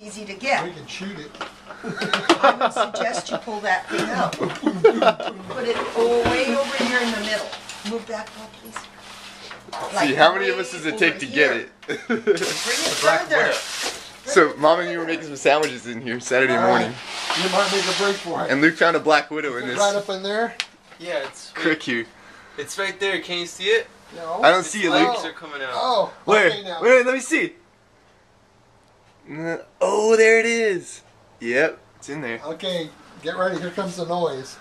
easy to get. We get. can shoot it. I would suggest you pull that thing out. Put it way over here in the middle. Move back, oh, please. See, Like how many of us does it over take to get here. it? Bring it Black further. so, Mom and you were making some sandwiches in here Saturday morning, You might make a break for it. and Luke found a black widow in this right up in there. Yeah, it's crick here. it's right there. Can you see it? No. I don't see it, Luke. Legs are coming out. Oh, Where? okay now. Wait, let me see. Oh, there it is. Yep, it's in there. Okay, get ready. Here comes the noise.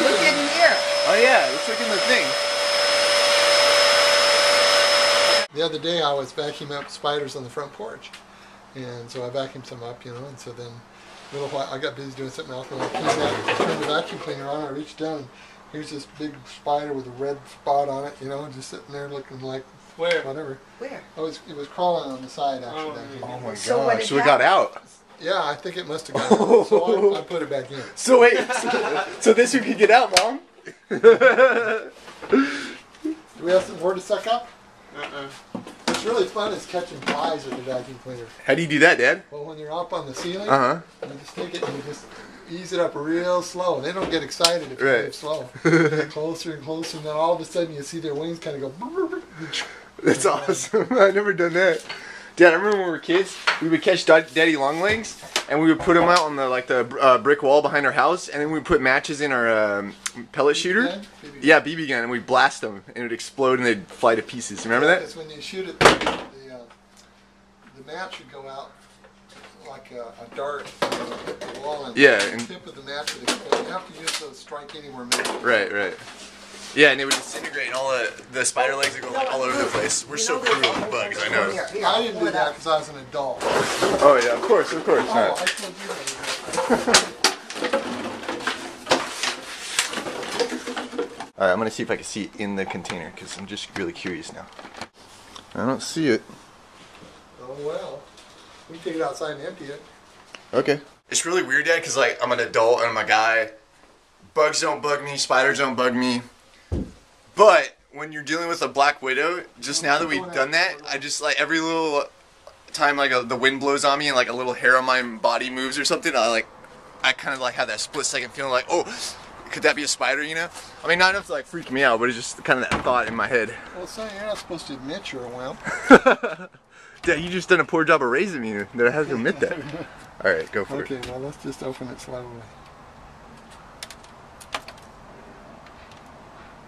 Look in here. Oh yeah, let's look in the thing. The other day I was vacuuming up spiders on the front porch. And so I vacuumed some up, you know, and so then a little while I got busy doing something else and I came back, turned the vacuum cleaner on, I reached down and here's this big spider with a red spot on it, you know, just sitting there looking like Where? whatever. Where? I was it was crawling on the side actually Oh, down. Oh my So what gosh, so it got out. Yeah, I think it must have gone out. So I, I put it back in. So wait, so, so this you could get out, Mom? Do we have some more to suck up? Uh-uh. What's really fun is catching flies with the vacuum cleaner. How do you do that, Dad? Well, when you're up on the ceiling, Uh huh. you just take it and you just ease it up real slow. They don't get excited if you Right. move slow. Get closer and closer, and then all of a sudden you see their wings kind of go. That's awesome. I've never done that. Dad, I remember when we were kids, we would catch da- daddy longlegs, and we would put them out on the like the uh, brick wall behind our house, and then we would put matches in our um, pellet shooter. gun? BB. Yeah, BB gun, and we'd blast them, and it would explode, and they'd fly to pieces. Remember that? Because when you shoot it, the, the, uh, the match would go out like a, a dart the wall, and Yeah, the and- tip of the match would explode. You have to use those strike anywhere matches. Right, right. Yeah, and it would disintegrate, and all the the spider legs would go like all over the place. We're so cruel with bugs, I know. Here, here, I didn't do that because I was an adult. Oh yeah, of course, of course. Oh, not. I told you that. All right, I'm gonna see if I can see it in the container because I'm just really curious now. I don't see it. Oh well. We can take it outside and empty it. Okay. It's really weird, Dad, because like I'm an adult and I'm a guy. Bugs don't bug me, spiders don't bug me. But when you're dealing with a black widow, just now that we've done that, I just like every little time like a, the wind blows on me and like a little hair on my body moves or something, I like I kind of like have that split second feeling like, oh, could that be a spider? You know? I mean, not enough to like freak me out, but it's just kind of that thought in my head. Well, son, you're not supposed to admit you're a wimp. Dad, you just done a poor job of raising me. That I have to admit that. All right, go for Okay, it. Okay, well, let's just open it slowly.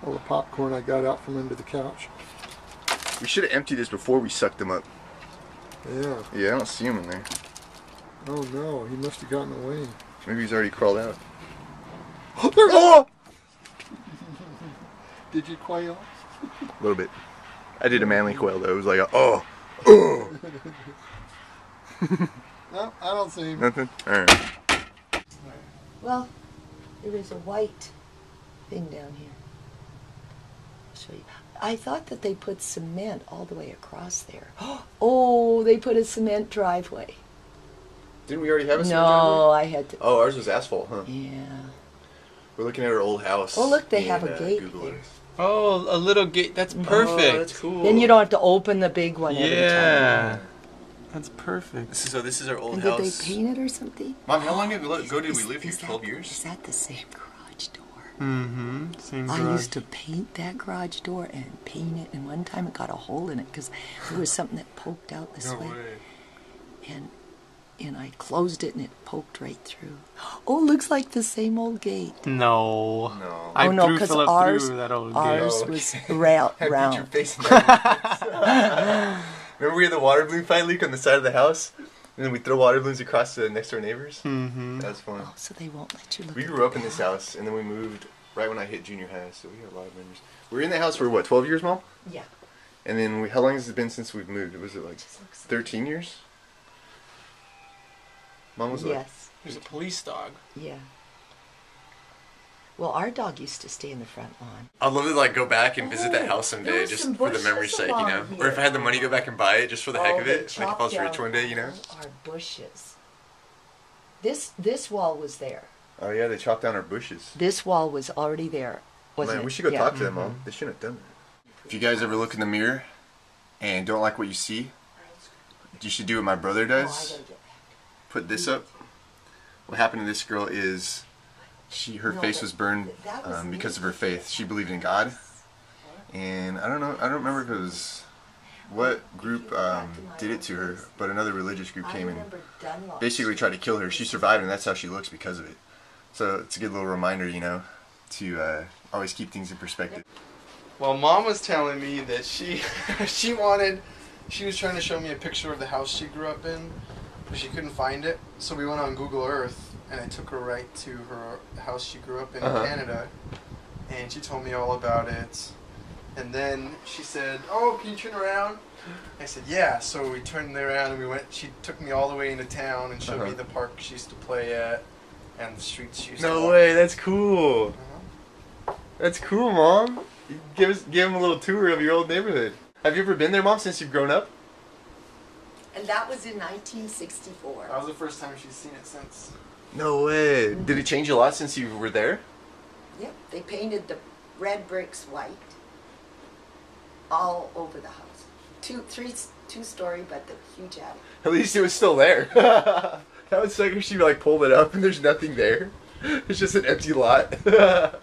All the popcorn I got out from under the couch. We should have emptied this before we sucked them up. Yeah. Yeah, I don't see him in there. Oh no, he must have gotten away. Maybe he's already crawled out. There's Oh! Did you quail? A little bit. I did a manly quail though. It was like, a, oh, oh, No, I don't see him. nothing. All right. Well, there is a white thing down here. I'll show you. I thought that they put cement all the way across there. Oh, they put a cement driveway. Didn't we already have a No, I had to. Oh, ours was asphalt, huh? Yeah. We're looking at our old house. Oh, look, they have a uh, gate Google there. Oh, a little gate. That's perfect. Oh, that's cool. Then you don't have to open the big one every yeah. time. That's perfect. So this is our old And did they paint it or something? Mom, how long ago ago did we Is- live here? is that- Twelve years. Is that the same garage door? Mm-hmm. Same I garage. used to paint that garage door and paint it, and one time it got a hole in it because there was something that poked out this No way. way. and and I closed it and it poked right through. Oh, looks like the same old gate. No. No. I oh no, threw because ours that old ours gate. was ra- I put your round. face in that. Remember we had the water balloon fight leak on the side of the house? And then we throw water balloons across to the next door neighbors? Mm-hmm. That was fun. Oh, so they won't let you look. We grew up in this house, and then we moved right when I hit junior high, so we got a lot of memories. We were in the house for what, 12 years, Mom? Yeah. And then we, how long has it been since we've moved? Was it like Just looks like- 13 years? Mom was like, Yes. There's a police dog. Yeah. Well, our dog used to stay in the front lawn. I'd love to like go back and visit that Oh, house someday, just some for the memory's sake, you know. along Or if I had the here. money, go back and buy it just for the heck Oh, of it. Like if I was chopped rich one day, you know. Our bushes. This this wall was there. Oh yeah, they chopped down our bushes. This wall was already there. Wasn't Man, it? we should go Yeah. talk to them, mm-hmm. Mom. They shouldn't have done that. If you guys ever look in the mirror and don't like what you see, you should do what my brother Oh, I does. get back. Put this up. What happened to this girl is she her No, face was burned was um, because of her faith. She believed in God, and I don't know. I don't remember if it was what group um, did it to her, but another religious group came and basically tried to kill her. She survived, and that's how she looks because of it. So it's a good little reminder, you know, to uh, always keep things in perspective. Well, mom was telling me that she she wanted she was trying to show me a picture of the house she grew up in, but she couldn't find it. So we went on Google Earth and I took her right to her house she grew up in Uh-huh. in Canada, and she told me all about it. And then she said, "Oh, can you turn around?" I said, "Yeah." So we turned around and we went. She took me all the way into town and showed me Uh-huh. the park she used to play at and the streets she used to No way, that's cool. Uh-huh. That's cool, mom. Give us give him a little tour of your old neighborhood. Have you ever been there, mom, since you've grown up? And that was in 1964. That was the first time she's seen it since. No way. Mm-hmm. Did it change a lot since you were there? Yep, they painted the red bricks white all over the house. Two, three, two story, but the huge attic. At least it was still there. that would suck if she like pulled it up and there's nothing there. It's just an empty lot.